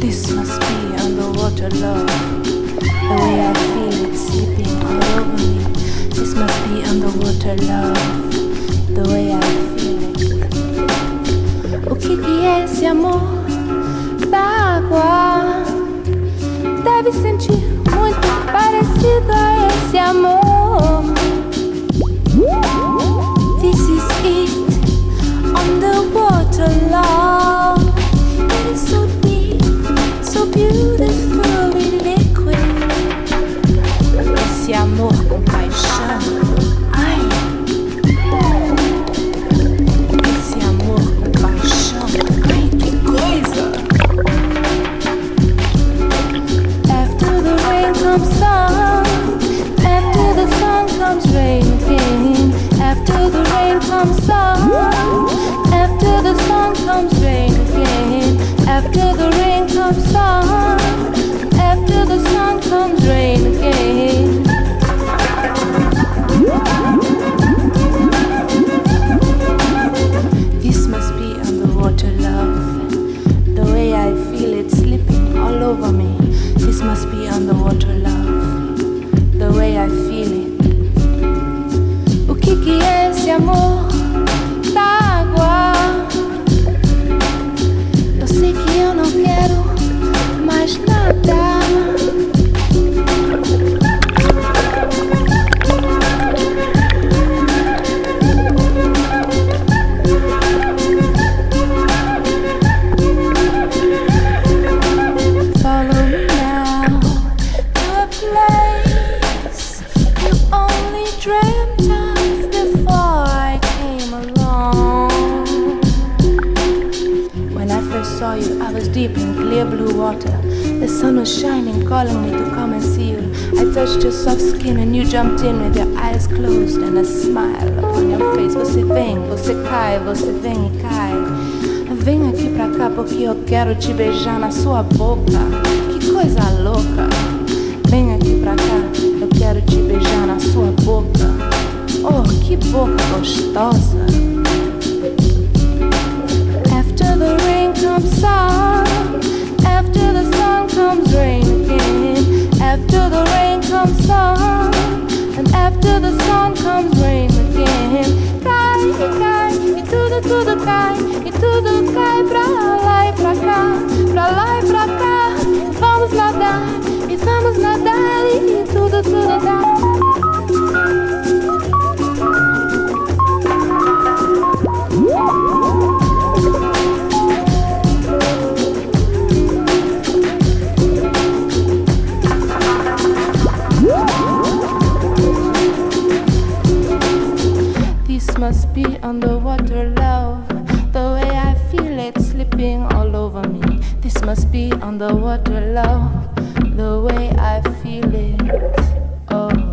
This must be underwater love. The way I feel it sleeping all over me. This must be underwater love. The way I feel it. O que é esse amor Deve sentir muito parecido a esse amor. Comes sun. After the sun comes rain again. After the rain comes sun. After the sun comes rain again. This must be underwater love. The way I feel it slipping all over me. This must be underwater love. The way I feel it. O que que é esse amor was deep in clear blue water. The sun was shining, calling me to come and see you. I touched your soft skin and you jumped in with your eyes closed and a smile upon your face. Você vem, você cai, você vem e cai. Vem aqui pra cá porque eu quero te beijar na sua boca. Que coisa louca. Vem aqui pra cá, eu quero te beijar na sua boca. Oh, que boca gostosa. After the sun comes rain again. Cai, e cai, e tudo, tudo cai. E must be underwater love. The way I feel it slipping all over me. This must be underwater love. The way I feel it. Oh.